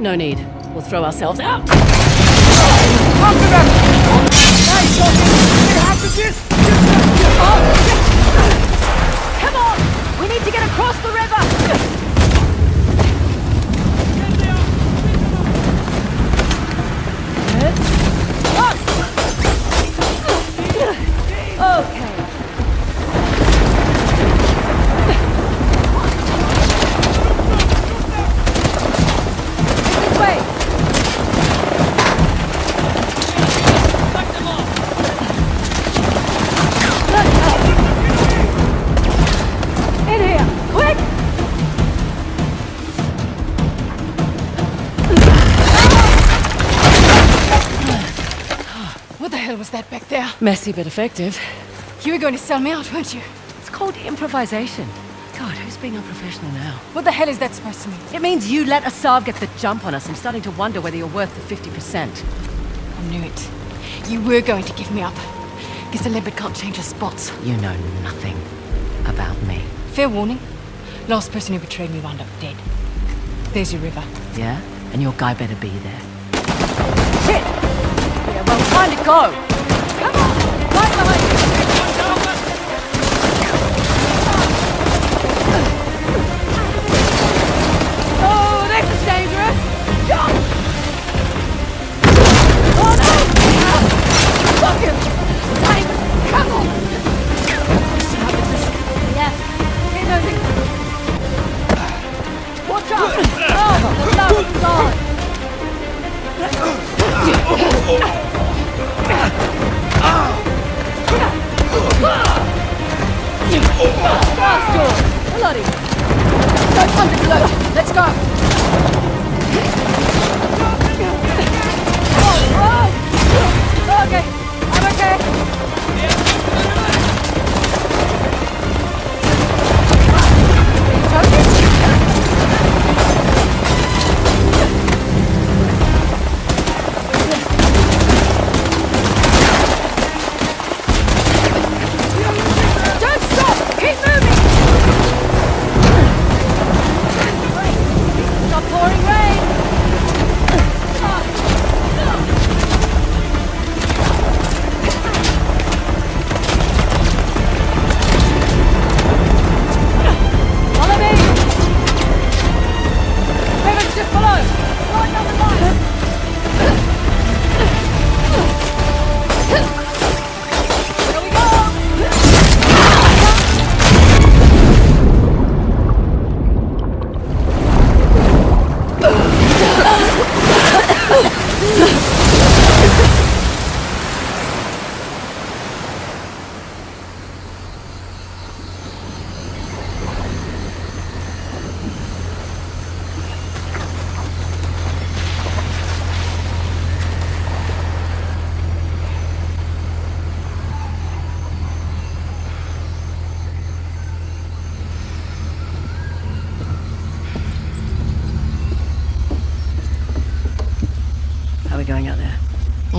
No need. We'll throw ourselves out. After them! Nice, Dawkins! Get half of this! Come on! We need to get across the river! That back there? Messy but effective. You were going to sell me out, weren't you? It's called improvisation. God, who's being unprofessional now? What the hell is that supposed to mean? It means you let Asav get the jump on us. I'm starting to wonder whether you're worth the 50%. I knew it. You were going to give me up. Guess a leopard can't change her spots. You know nothing about me. Fair warning. Last person who betrayed me wound up dead. There's your river. Yeah? And your guy better be there. Shit! Yeah, well, time to go! Bloody! Time to! Let's go!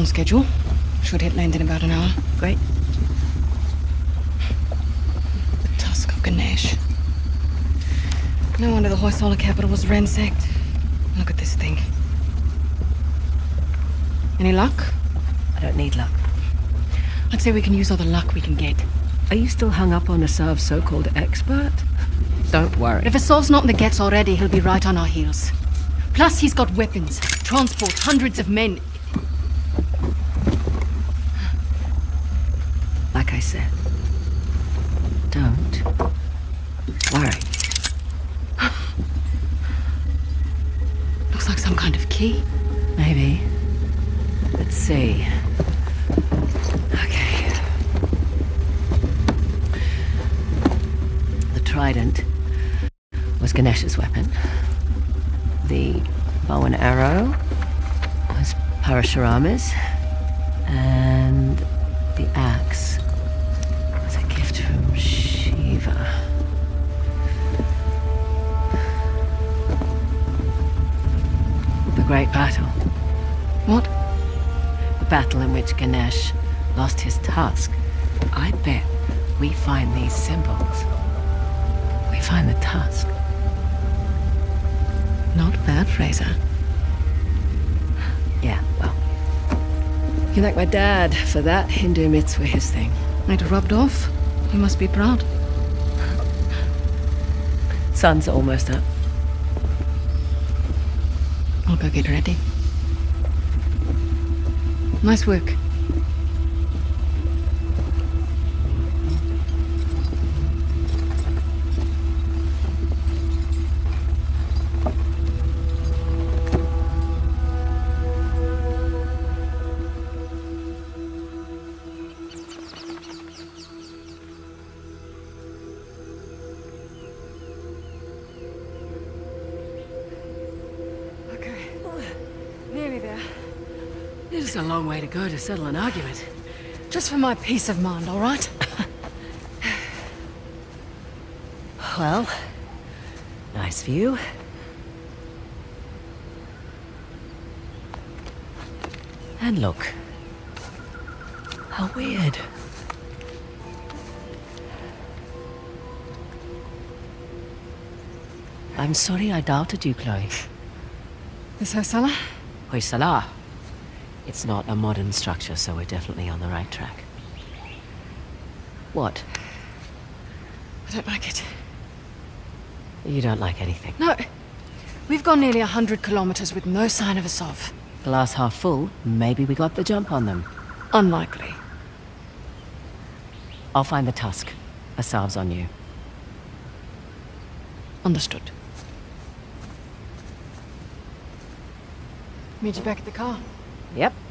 On schedule. Should hit land in about an hour. Great. The tusk of Ganesh. No wonder the Hoysala capital was ransacked. Look at this thing. Any luck? I don't need luck. I'd say we can use all the luck we can get. Are you still hung up on Asav's so-called expert? Don't worry. If Asav's not in the Ghats already, he'll be right on our heels. Plus, he's got weapons, transport, hundreds of men. Said, don't worry. Looks like some kind of key. Maybe. Let's see. Okay. The trident was Ganesh's weapon. The bow and arrow was Parashurama's. And the axe battle. What? The battle in which Ganesh lost his tusk. I bet we find these symbols. We find the tusk. Not bad, Frazer. Yeah, well. You like thank my dad for that. Hindu myths were his thing. I'd rubbed off. You must be proud. Sun's almost up. I'll go get ready. Nice work. It is a long way to go to settle an argument. Just for my peace of mind, all right? Well, nice view. And look. How weird. I'm sorry I doubted you, Chloe. This Hoysala? Hoysala. It's not a modern structure, so we're definitely on the right track. What? I don't like it. You don't like anything. No. We've gone nearly a hundred kilometers with no sign of Asav. Glass half full, maybe we got the jump on them. Unlikely. I'll find the tusk. Asav's on you. Understood. Meet you back at the car. Yep.